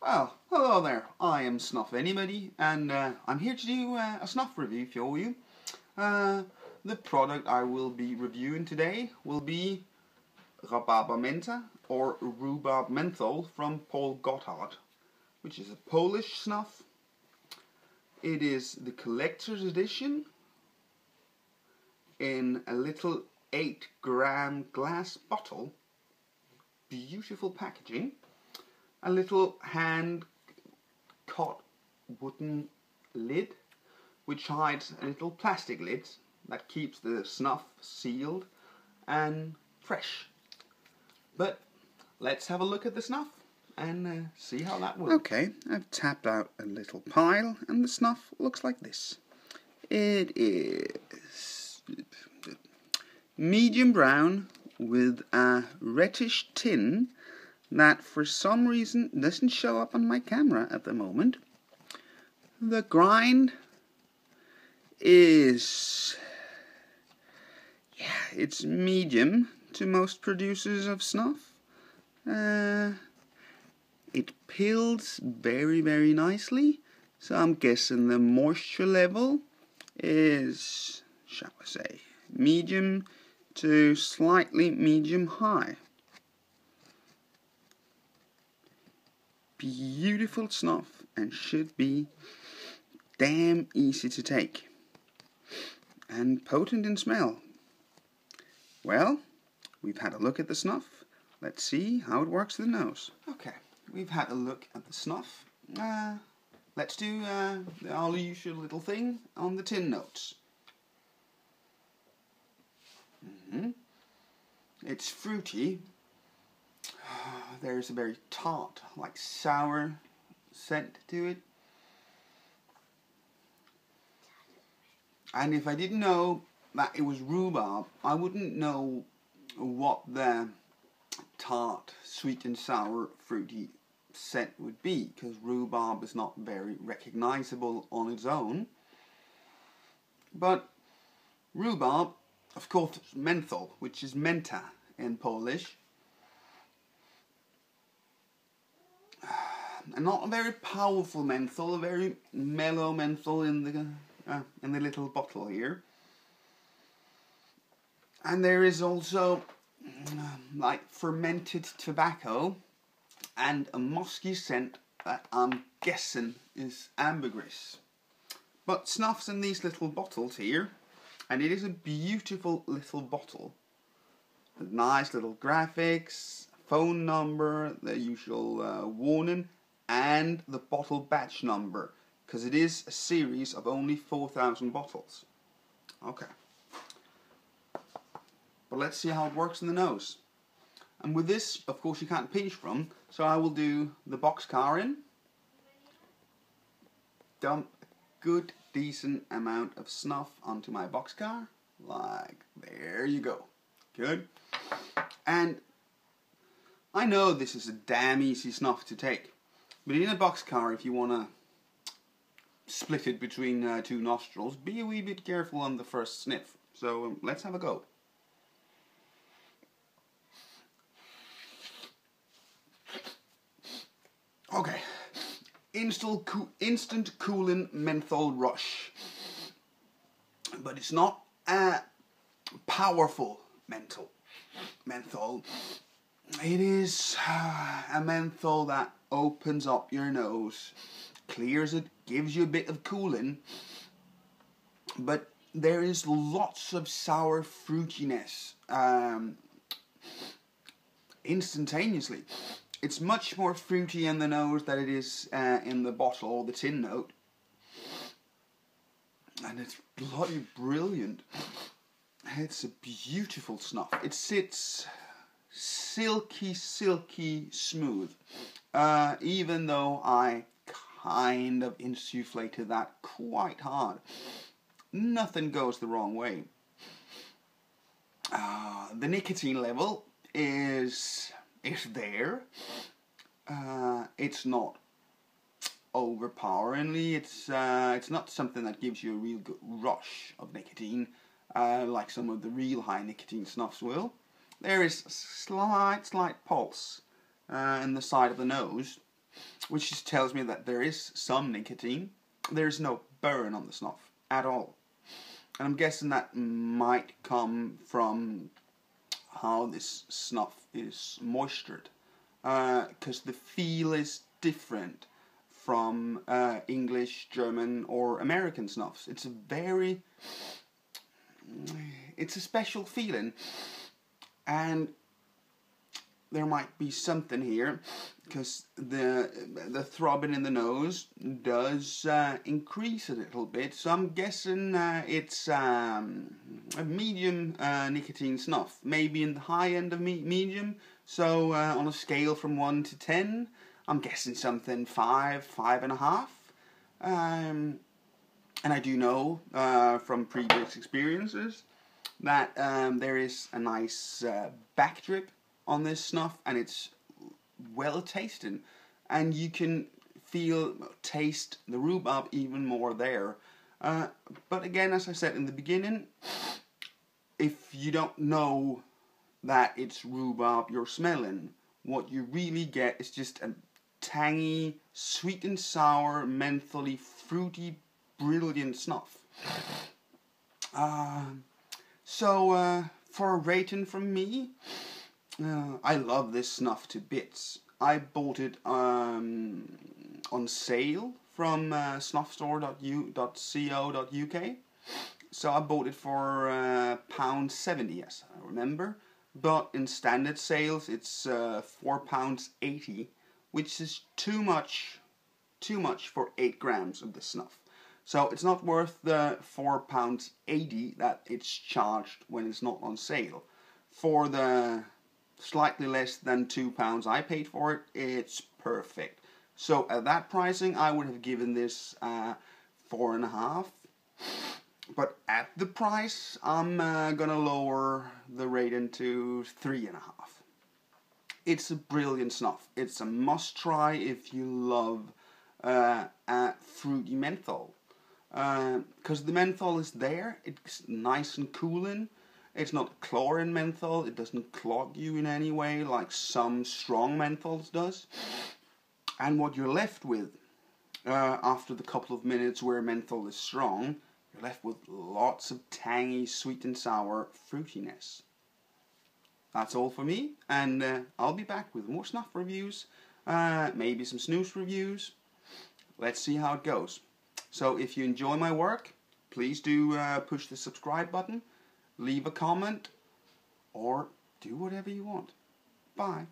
Well, hello there. I am Snuff Anybody, and uh, I'm here to do uh, a snuff review for you. Uh, the product I will be reviewing today will be Rhabarber Menta or Rhubarb Menthol from Paul Gotard, which is a Polish snuff. It is the collector's edition in a little 8 gram glass bottle. Beautiful packaging a little hand cut wooden lid which hides a little plastic lid that keeps the snuff sealed and fresh. But let's have a look at the snuff and uh, see how that works. Okay, I've tapped out a little pile and the snuff looks like this. It is medium brown with a reddish tin that for some reason doesn't show up on my camera at the moment. The grind is yeah, it's medium to most producers of snuff. Uh, it pills very very nicely, so I'm guessing the moisture level is shall I say medium to slightly medium high. Beautiful snuff and should be damn easy to take and potent in smell. Well, we've had a look at the snuff. Let's see how it works in the nose. Okay, we've had a look at the snuff. Uh, let's do uh, the all usual little thing on the tin notes. Mm -hmm. It's fruity, there's a very tart, like sour scent to it. And if I didn't know that it was rhubarb, I wouldn't know what the tart, sweet and sour, fruity scent would be, because rhubarb is not very recognizable on its own. But rhubarb, of course, menthol, which is menta in Polish, not a very powerful menthol, a very mellow menthol in the uh, in the little bottle here. And there is also um, like fermented tobacco and a musky scent that I'm guessing is ambergris. But snuff's in these little bottles here, and it is a beautiful little bottle. Nice little graphics, phone number, the usual uh, warning, and the bottle batch number because it is a series of only 4,000 bottles. Okay. But let's see how it works in the nose. And with this, of course, you can't pinch from, so I will do the boxcar in. Dump a good, decent amount of snuff onto my boxcar. Like, there you go. Good. And I know this is a damn easy snuff to take. But in a boxcar, if you want to split it between uh, two nostrils, be a wee bit careful on the first sniff. So um, let's have a go. Okay, instant, co instant cooling menthol rush, but it's not a powerful menthol. Menthol. It is uh, a menthol that opens up your nose, clears it, gives you a bit of cooling, but there is lots of sour fruitiness um, instantaneously. It's much more fruity in the nose than it is uh, in the bottle or the tin note. And it's bloody brilliant. It's a beautiful snuff. It sits silky, silky smooth. Uh, even though I kind of insufflated that quite hard. Nothing goes the wrong way. Uh, the nicotine level is is there. Uh, it's not overpoweringly. It's uh, it's not something that gives you a real rush of nicotine, uh, like some of the real high nicotine snuffs will. There is a slight, slight pulse uh, in the side of the nose, which just tells me that there is some nicotine. There's no burn on the snuff at all. And I'm guessing that might come from how this snuff is moistured. Because uh, the feel is different from uh, English, German, or American snuffs. It's a very. It's a special feeling. And there might be something here because the the throbbing in the nose does uh, increase a little bit. So I'm guessing uh, it's um, a medium uh, nicotine snuff, maybe in the high end of me- medium. So uh, on a scale from one to ten, I'm guessing something five, five and a half. Um, and I do know uh, from previous experiences that um, there is a nice uh, backdrip on this snuff and it's well tasting and you can feel taste the rhubarb even more there. Uh, but again as i said in the beginning if you don't know that it's rhubarb you're smelling what you really get is just a tangy sweet and sour mentholy fruity brilliant snuff. Uh, so uh, for a rating from me uh, I love this snuff to bits. I bought it um, on sale from uh, snuffstore.co.uk. So I bought it for uh, pound seventy, yes, I remember. But in standard sales, it's uh, four pounds eighty, which is too much, too much for eight grams of the snuff. So it's not worth the four pounds eighty that it's charged when it's not on sale. For the slightly less than two pounds I paid for it, it's perfect. So at that pricing, I would have given this uh, four and a half. But at the price, I'm uh, gonna lower the rating to three and a half. It's a brilliant snuff. It's a must try if you love uh, fruity menthol. Because uh, the menthol is there, it's nice and cooling it's not chlorine menthol. It doesn't clog you in any way like some strong menthols does. And what you're left with uh, after the couple of minutes where menthol is strong, you're left with lots of tangy, sweet and sour fruitiness. That's all for me, and uh, I'll be back with more snuff reviews, uh, maybe some snus reviews. Let's see how it goes. So if you enjoy my work, please do uh, push the subscribe button leave a comment, or do whatever you want. Bye.